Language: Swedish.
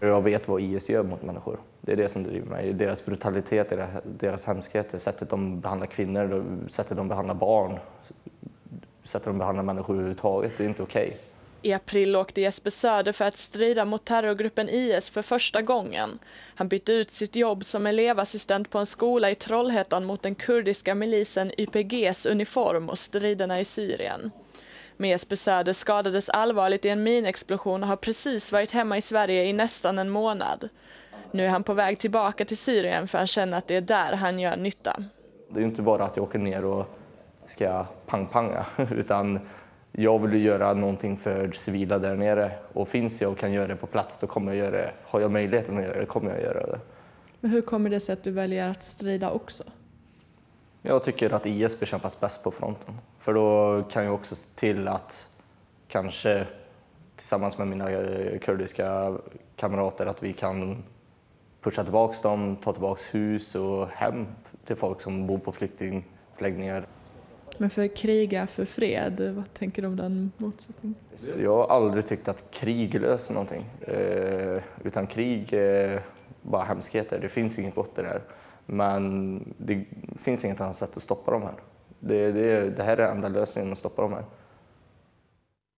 Jag vet vad IS gör mot människor. Det är det som driver mig. Deras brutalitet, deras hemskheter, sättet de behandlar kvinnor, sättet de behandlar barn, sättet de behandlar människor överhuvudtaget. Det är inte okej. Okay. I april åkte Jesper Söder för att strida mot terrorgruppen IS för första gången. Han bytte ut sitt jobb som elevassistent på en skola i Trollhättan mot den kurdiska milisen YPGs uniform och striderna i Syrien. Men Jesper Söder skadades allvarligt i en minexplosion och har precis varit hemma i Sverige i nästan en månad. Nu är han på väg tillbaka till Syrien för han känner att det är där han gör nytta. Det är inte bara att jag åker ner och ska pang-panga, utan jag vill göra någonting för civila där nere. Och finns jag och kan göra det på plats, då kommer jag göra det. Har jag möjligheten att göra det, kommer jag göra det. Men hur kommer det sig att du väljer att strida också? Jag tycker att IS bekämpas bäst på fronten. För då kan jag också se till att kanske tillsammans med mina eh, kurdiska kamrater att vi kan pusha tillbaka dem, ta tillbaka hus och hem till folk som bor på flyktingförläggningar. Men för kriga för fred, vad tänker du om den motsättningen? Jag har aldrig tyckt att krig löser någonting. Eh, utan krig är bara hemskheter. Det finns inget gott i det här. Men det finns inget annat sätt att stoppa dem här. Det, det, det här är enda lösningen att stoppa dem här.